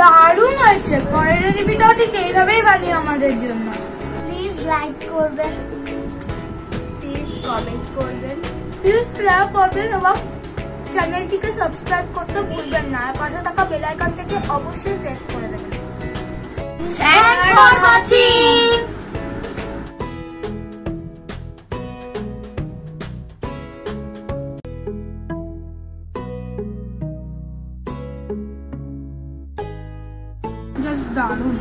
দারুণ হয়েছে। পরের রেসিপিটাও ঠিক এইভাবেই বানিয়ে আমাদের জন্য। প্লিজ লাইক করবেন প্লিজ কমেন্ট করবেন প্লিজ শেয়ার করবেন এবং চ্যানেলটিকে সাবস্ক্রাইব করতে ভুলবেন না। আর পাশে থাকা বেল আইকনটাকে অবশ্যই প্রেস করে দেবেন। থ্যাংকস ফর ওয়াচিং জাস্ট দারুণ